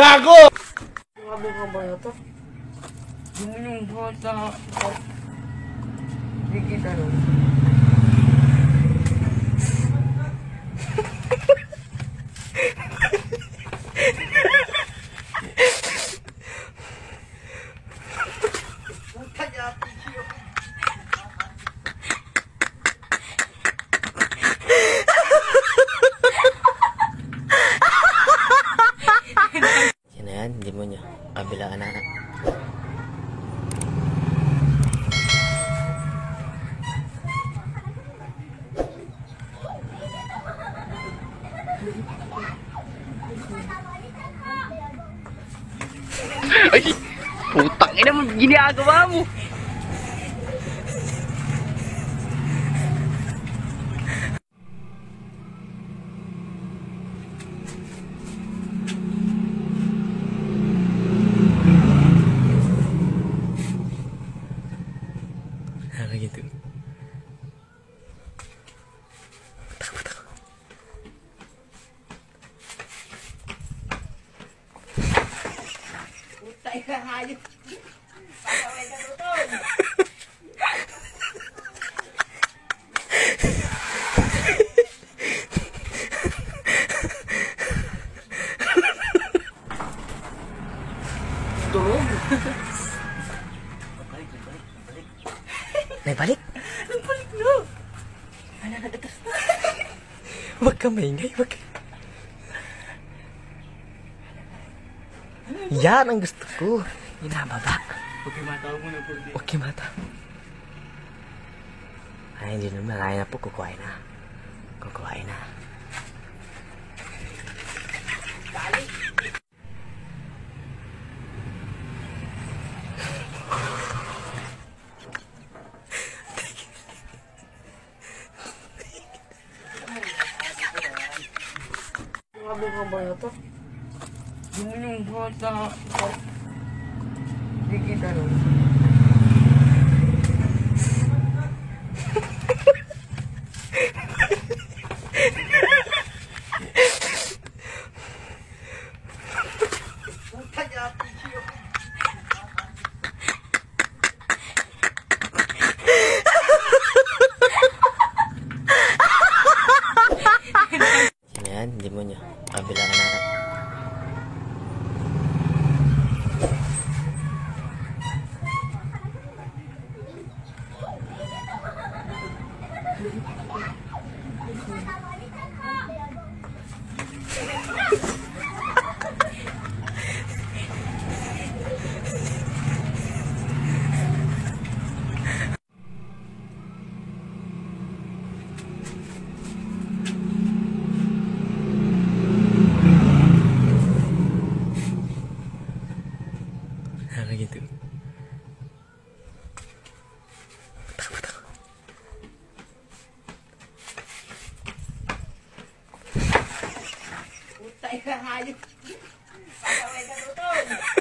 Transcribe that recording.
Gago! Grabe ka ba ito? Yung yung buhat na... Hindi kita nun. Yan na yan, Kabilaan na. Ay! Putang ina mo, ginagawa mo! Gitu? Takbo, takbo. Putay ka hayop! Tulog! Naibalik? Nagbalik na! Huwag ka maingay, huwag ka. Yan ang gusto ko. Inababa. Huwag matawag mo na po. Huwag kayo mata. Ay, hindi naman. Kaya na po. Kukuhain na. Grabe ka ba ito? Yung yung buhat na... Hindi kita nun. Yan Ay, hayop. Ay, hayop.